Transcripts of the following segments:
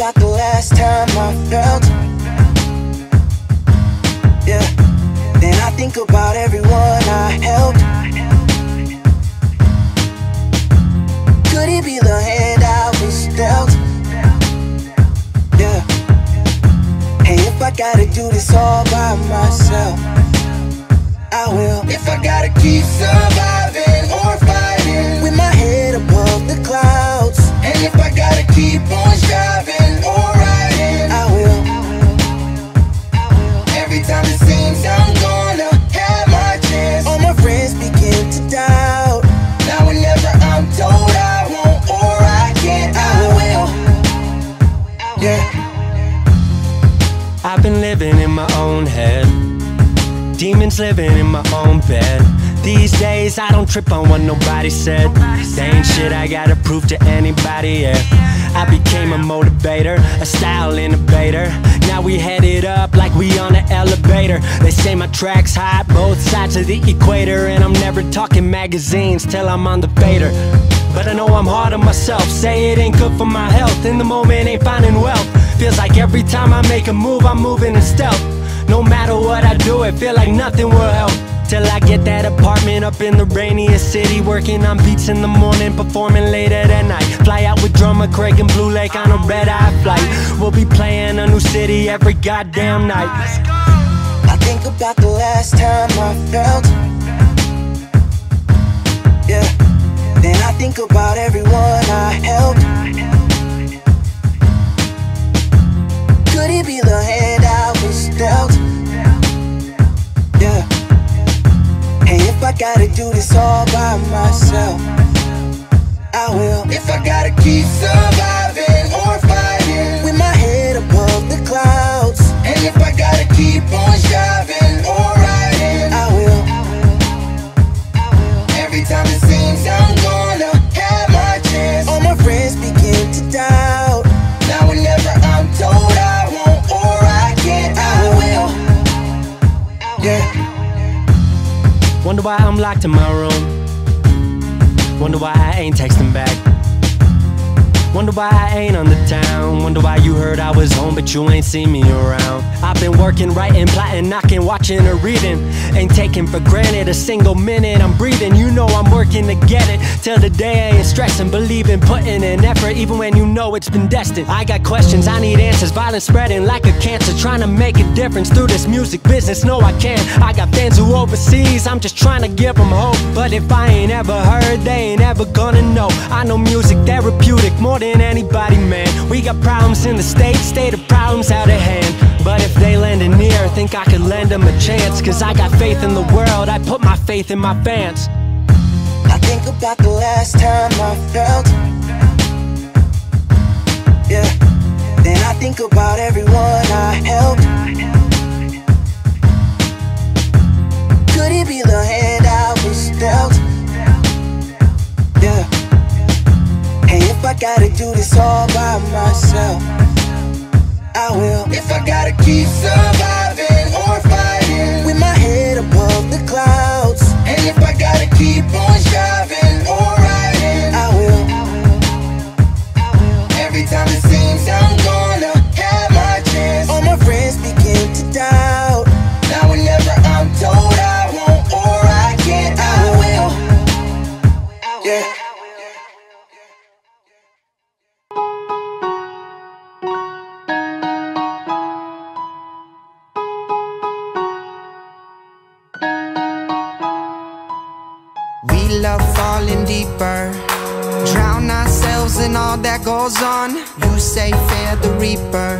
Got the last time I felt. Yeah. Then I think about everyone I helped. Could it be the hand I was dealt? Yeah. Hey, if I gotta do this all by myself, I will. If I gotta keep surviving or fighting with my head above the clouds, and if I gotta keep on. Demons living in my own bed. These days I don't trip on what nobody said. They ain't shit I gotta prove to anybody, yeah. I became a motivator, a style innovator. Now we headed up like we on an elevator. They say my track's hot, both sides of the equator. And I'm never talking magazines till I'm on the fader. But I know I'm hard on myself. Say it ain't good for my health. In the moment, ain't finding wealth. Feels like every time I make a move, I'm moving in stealth. No matter what I do, it feel like nothing will help. Till I get that apartment up in the rainiest city. Working on beats in the morning, performing late at night. Fly out with drummer Craig and Blue Lake on a red eye flight. We'll be playing a new city every goddamn night. I think about the last time I felt. Yeah. Then I think about everyone I helped. My room. Wonder why I ain't texting back. Wonder why I ain't on the town. Wonder why you heard I was home, but you ain't seen me around. I've been working, writing, plotting, knocking, watching, or reading. Ain't taking for granted a single minute I'm breathing. You know I'm working to get it. Till the day I ain't stressing, believing, putting in effort, even when you know it's been destined. I got questions, I need answers. Violence spreading like a cancer. Trying to make a difference through this music business. No, I can't. I got fans who overseas, I'm just trying to give them hope. But if I ain't ever heard, they ain't ever gonna know. I know music therapeutic more than anybody, man. We got problems in the state, state of problems out of hand. But if they lend an ear, think I could lend them a chance. Cause I got faith in the world, I put my faith in my fans. I think about the last time gotta do this all by myself, I will. If I gotta keep deeper, drown ourselves in all that goes on. You say fear the reaper,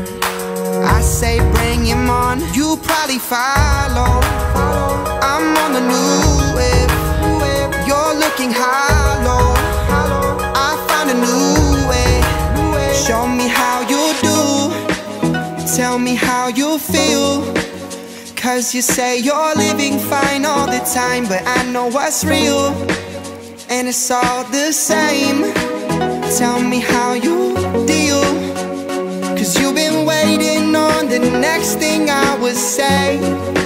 I say bring him on. You probably follow. I'm on the new wave. You're looking hollow. I found a new way. Show me how you do. Tell me how you feel. Cause you say you're living fine all the time, but I know what's real. And it's all the same. Tell me how you deal. Cause you've been waiting on the next thing I would say.